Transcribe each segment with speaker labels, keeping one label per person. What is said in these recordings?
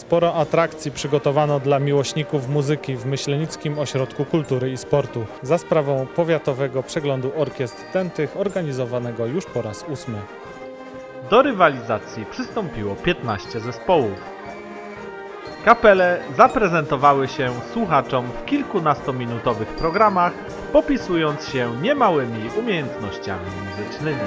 Speaker 1: Sporo atrakcji przygotowano dla miłośników muzyki w Myślenickim Ośrodku Kultury i Sportu za sprawą Powiatowego Przeglądu Orkiestr Tętych organizowanego już po raz ósmy.
Speaker 2: Do rywalizacji przystąpiło 15 zespołów. Kapele zaprezentowały się słuchaczom w kilkunastominutowych programach, popisując się niemałymi umiejętnościami muzycznymi.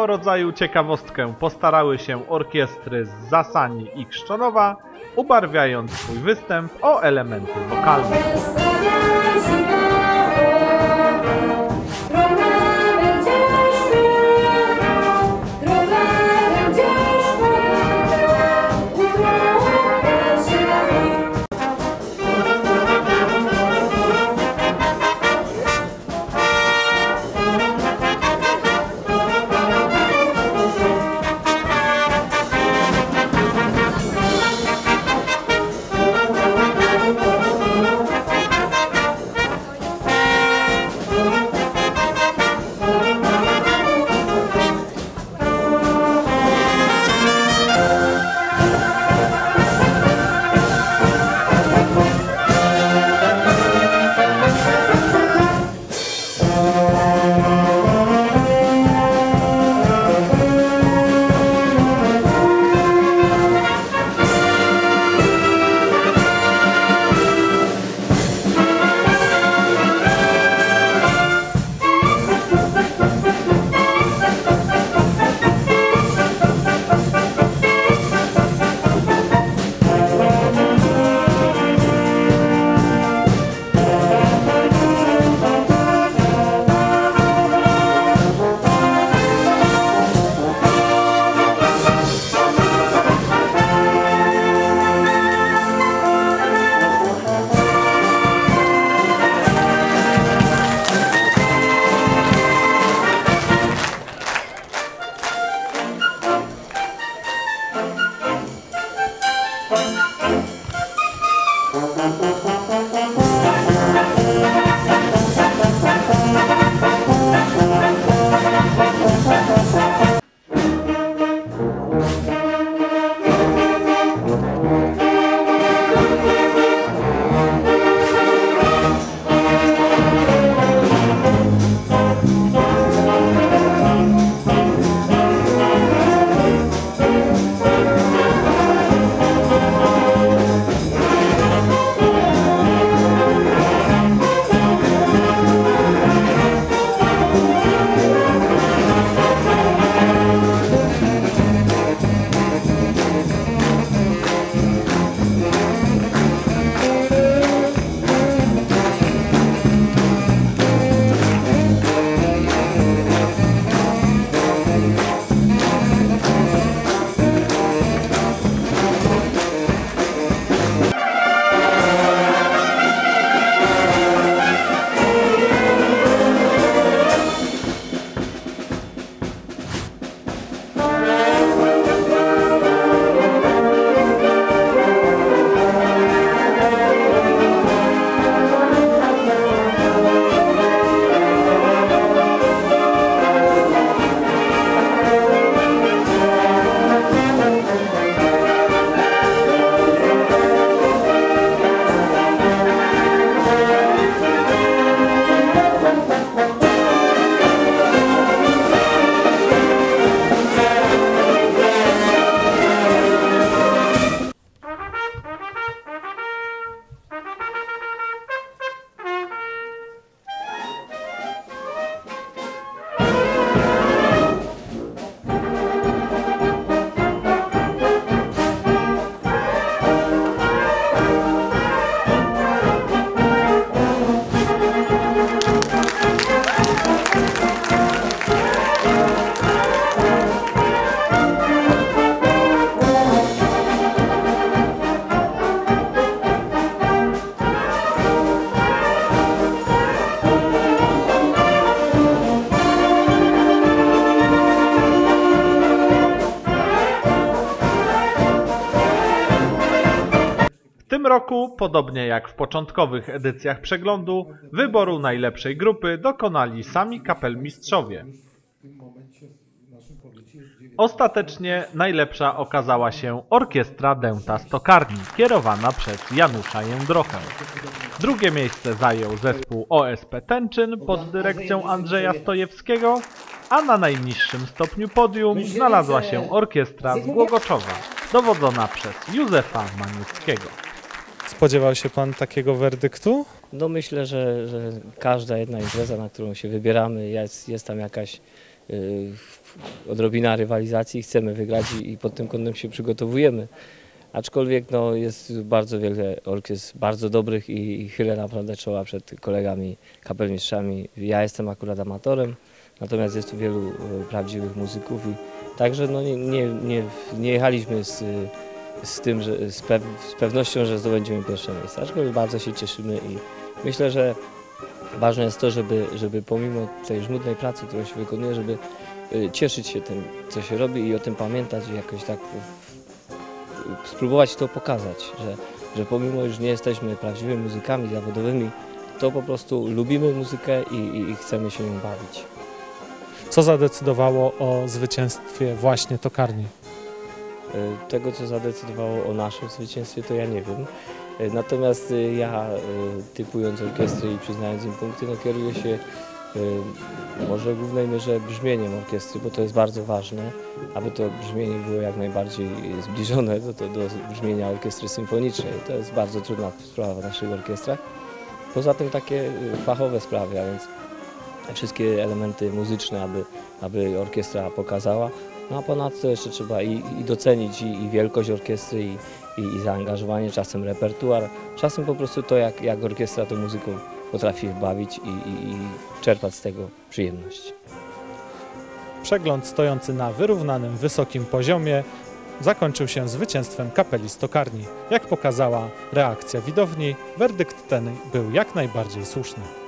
Speaker 2: Pewnego rodzaju ciekawostkę postarały się orkiestry z Zasani i Krzczonowa, ubarwiając swój występ o elementy wokalne. Roku, podobnie jak w początkowych edycjach przeglądu, wyboru najlepszej grupy dokonali sami kapelmistrzowie. Ostatecznie najlepsza okazała się Orkiestra Dęta Stokarni, kierowana przez Janusza Jędrochę. Drugie miejsce zajął zespół OSP Tęczyn pod dyrekcją Andrzeja Stojewskiego, a na najniższym stopniu podium znalazła się Orkiestra z Głogoczowa, dowodzona przez Józefa Maniuckiego.
Speaker 1: Spodziewał się pan takiego werdyktu?
Speaker 3: No myślę, że, że każda jedna impreza, na którą się wybieramy, jest, jest tam jakaś y, odrobina rywalizacji, chcemy wygrać i, i pod tym kątem się przygotowujemy. Aczkolwiek no, jest bardzo wiele orkiestr bardzo dobrych i, i chylę naprawdę czoła przed kolegami kapelmistrzami. Ja jestem akurat amatorem, natomiast jest tu wielu y, prawdziwych muzyków i także no, nie, nie, nie, nie jechaliśmy z, y, z tym, że z, z pewnością, że zdobędziemy pierwsze miejsce. Aczkolwiek bardzo się cieszymy i myślę, że ważne jest to, żeby, żeby pomimo tej żmudnej pracy, którą się wykonuje, żeby y, cieszyć się tym, co się robi i o tym pamiętać i jakoś tak spróbować to pokazać, że, że pomimo, że nie jesteśmy prawdziwymi muzykami zawodowymi, to po prostu lubimy muzykę i, i, i chcemy się nią bawić.
Speaker 1: Co zadecydowało o zwycięstwie właśnie tokarni?
Speaker 3: E, Tego, co zadecydowało o naszym zwycięstwie, to ja nie wiem. E, Natomiast e, ja, typując orkiestry i przyznając im punkty, no kieruję się może w głównej mierze brzmieniem orkiestry, bo to jest bardzo ważne, aby to brzmienie było jak najbardziej zbliżone do, do, brzmienia orkiestry symfonicznej. To jest bardzo trudna sprawa w naszych orkiestrach. Poza tym takie fachowe sprawy, a więc wszystkie elementy muzyczne, aby, aby orkiestra pokazała. No a ponadto jeszcze trzeba i, i docenić i, i wielkość orkiestry, i, i, i zaangażowanie, czasem repertuar, czasem po prostu to, jak, jak orkiestra tą muzyką potrafi bawić i, i, i czerpać z tego przyjemność.
Speaker 1: Przegląd stojący na wyrównanym, wysokim poziomie zakończył się zwycięstwem kapeli z tokarni. Jak pokazała reakcja widowni, werdykt ten był jak najbardziej słuszny.